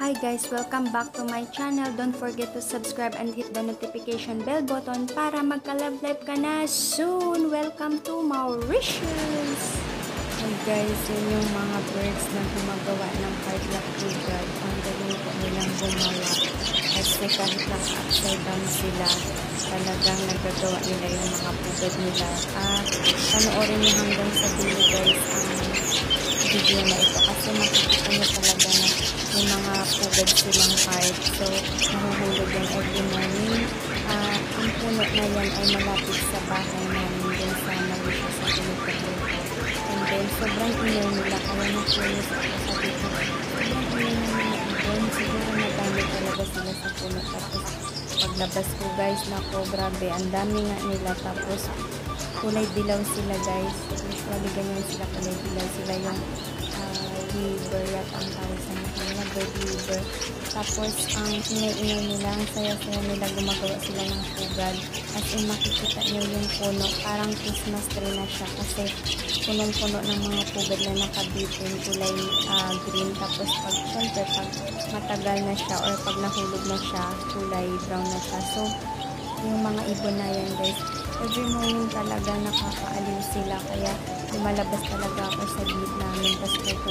Hi guys, welcome back to my channel. Don't forget to subscribe and hit the notification bell button para magka-love live ka na soon. Welcome to Mauritius! Hey guys, yun yung mga birds na gumagawa ng heart lock figure. Ang galing po nilang gumawa. Kasi kahit lang upside down sila, talagang nagagawa nila yung mga pugad nila. Ah, panoorin niyo hanggang sa dulo guys ang video na ito kasi makikita niyo talaga na may mga pugad silang heart. So, nahuhulog yan every morning. Ah, ang puno na yan ay malapit sa bahay namin din sa Malaysia sa Pilipinas. And then, sobrang ingay nila. Kaya na-curious ako sa dito. Sobrang ingay ng mga ibon. Siguro madami talaga sila sa puno. Tapos, paglabas ko guys, nako, grabe. Ang dami nga nila. Tapos, kulay dilaw sila guys. Usually, ganyan sila kulay dilaw. Sila yung uh, weaver yata ang tawag sa. Bird weaver. Tapos, ang ingay-ingay nila, ang saya-saya nila, gumagawa sila ng pugad. As in, makikita nyo yung puno. Parang Christmas tree na siya kasi punong-puno ng mga pugad na nakabitin, kulay uh, green. Tapos, pag, syempre, pag matagal na siya or pag nahulog na siya, kulay brown na siya. So, yung mga ibon na yan, guys, every morning talaga nakakaaliw sila. Kaya, lumalabas talaga ako sa gilid namin. Tapos, ako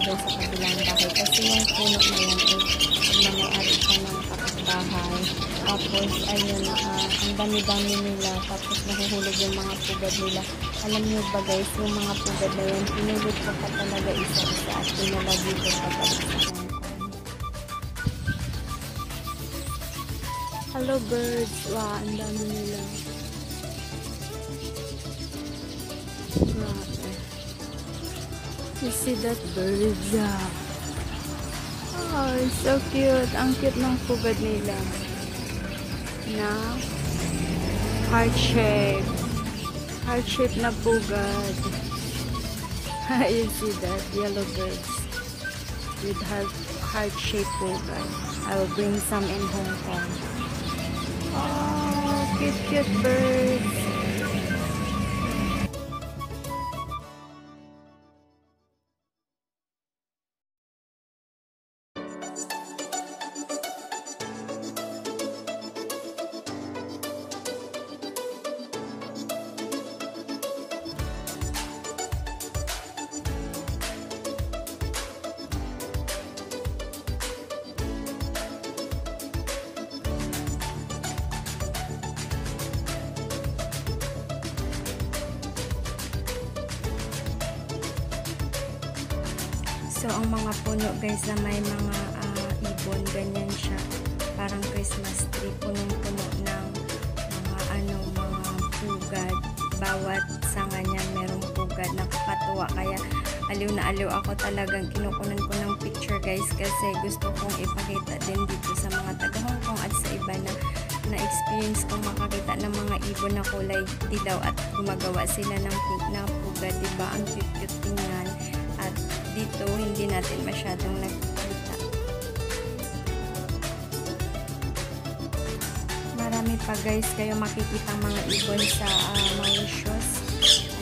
doon sa kabilang bahay. Kasi yung puno na yan, pag nangyari siya ng kapitbahay. Tapos, ayun, uh, ang dami-dami nila. Tapos, nahuhulog yung mga pugad nila. Alam niyo ba guys, yung mga pugad na yan, pinulot ko pa talaga isa-isa at pinalagi ko pa talaga sa Hong Kong. Hello birds! Wow, ang dami nila. You see that birds? Ah. Oh, it's so cute. Ang cute ng pugad nila. Na heart shape. Heart shape na pugad. you see that? Yellow birds. With heart, heart shape pugad. I will bring some in Hong Kong. Oh, cute, cute birds. So, ang mga puno guys na may mga uh, ibon, ganyan siya. Parang Christmas tree, punong-puno ng mga ano, mga pugad. Bawat sanga niya merong pugad. Nakakatuwa. Kaya aliw na aliw ako talagang kinukunan ko ng picture guys kasi gusto kong ipakita din dito sa mga taga Hong Kong at sa iba na na-experience kong makakita ng mga ibon na kulay dilaw at gumagawa sila ng pink na pugad. Diba? Ang cute-cute tingnan. Dito hindi natin masyadong nakikita. Marami pa guys kayo makikita mga ibon sa uh, Mauritius.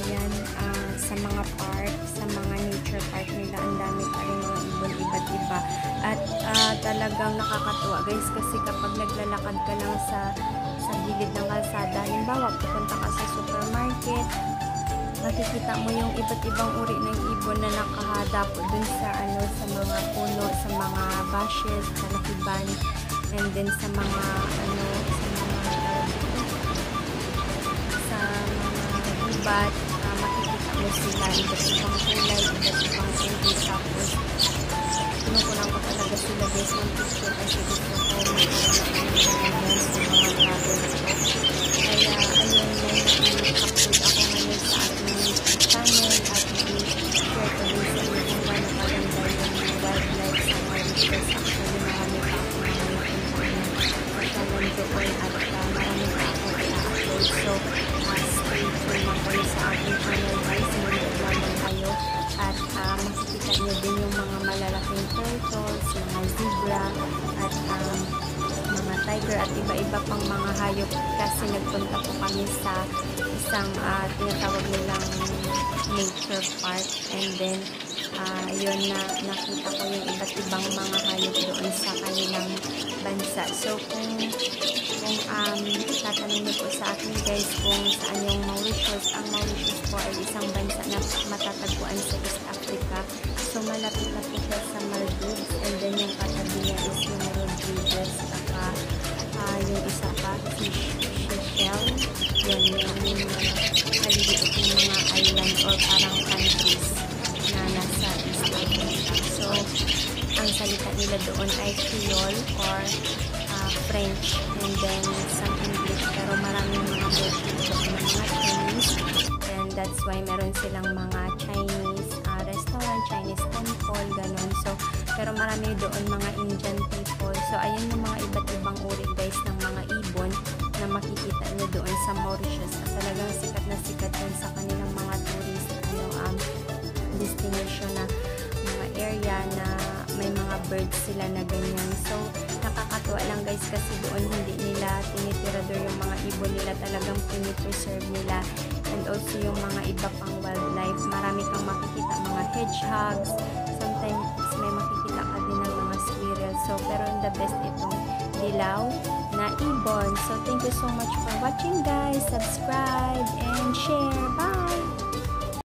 Ayan, uh, sa mga park, sa mga nature park nila, ang dami pa rin mga ibon iba't iba. At uh, talagang nakakatuwa guys kasi kapag naglalakad ka lang sa sa gilid ng kalsada, halimbawa pupunta ka sa supermarket, makikita mo yung iba't ibang uri ng ibon na nakahadapo dun sa ano sa mga puno, sa mga bushes, sa lakiban, and then sa mga ano sa mga sa mga gubat, uh, makikita mo sila. Iba't ibang kulay, iba't ibang kulay iba-iba pang mga hayop kasi nagpunta po kami sa isang uh, tinatawag nilang nature park and then ah, yun na nakita ko yung iba't ibang mga hayop doon sa kanilang bansa. So kung kung um, tatanong niyo po sa akin guys kung saan yung Mauritius, ang Mauritius po ay isang bansa na matatagpuan sa East Africa. So malapit na po siya sa Maldives and then yung katabi niya is yung Rodriguez saka ah, yung isa pa si Seychelles. Yun yung mga maliliit yung mga island or parang countries na nasa East Africa. So ang salita nila doon ay Creole or ah, French and then some English pero maraming mga local doon mga Chinese and that's why meron silang mga Chinese ah, restaurant, Chinese temple, ganun. So, pero marami doon mga Indian people. So, ayun yung mga iba't uri guys ng mga ibon na makikita nyo doon sa Mauritius na talagang sikat na sikat yun sa kanilang mga tourist ano, um, destination na mga area na may mga birds sila na ganyan. So, nakakatuwa lang guys kasi doon hindi nila tinitirador yung mga ibon nila talagang pinipreserve nila and also yung mga iba pang wildlife. Marami kang makikita mga hedgehogs, sometimes may makikita ka din ng mga squirrels. So, pero the best itong dilaw na ibon. So, thank you so much for watching guys. Subscribe and share. Bye!